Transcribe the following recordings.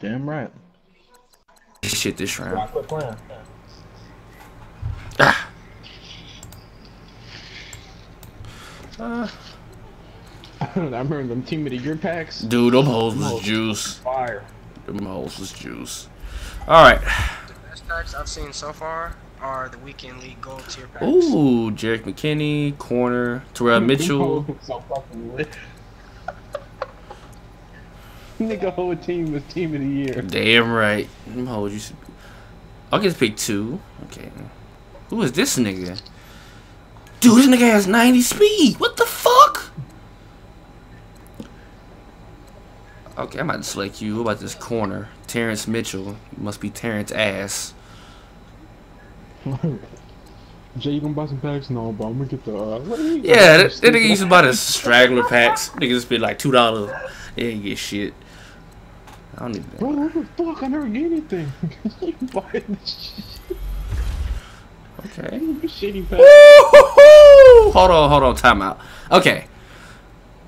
Damn right. Shit this Why round. quit playing? Ah. Uh, I remember them team of the year packs. dude, them hoes was juice. Fire. Them hoes was juice. Alright. The best packs I've seen so far are the Weekend League Gold tier packs. Ooh, Jarek McKinney, corner, Terrell Mitchell. so fucking lit. Nigga whole team was team of the year. Damn right. Them hoes used to I'll get to pick two. Okay. Who is this nigga? Dude, this nigga has 90 speed. What the fuck? Okay, I'm about to select you. What about this corner? Terrence Mitchell. Must be Terrence ass. Jay, you gonna buy some packs? No, but I'm gonna get the. Uh, you Yeah, that, that nigga used to buy the straggler packs. Niggas spend like two dollars. They ain't get shit. I don't need that. Bro, what the fuck? I never get anything. you buying this shit? Okay. You shitty pack. Hold on, hold on, time out. Okay.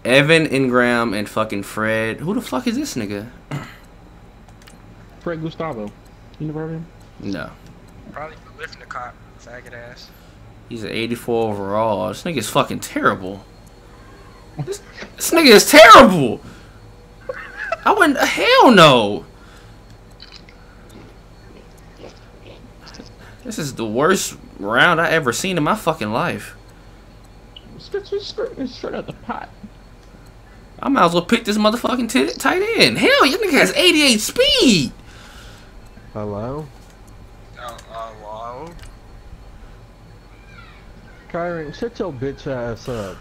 Evan Engram and fucking Fred. Who the fuck is this nigga? Fred Gustavo. You never heard of him? No. Probably for lifting the cop, faggot ass. He's an 84 overall. This nigga's fucking terrible. This, this nigga is terrible. I wouldn't. Hell no. This is the worst round I ever seen in my fucking life. Straight, straight, straight, straight out the pot. I might as well pick this motherfucking t- tight end. Hell, your nigga has 88 speed. Hello? Uh, wow. Kyron, shut your bitch ass up.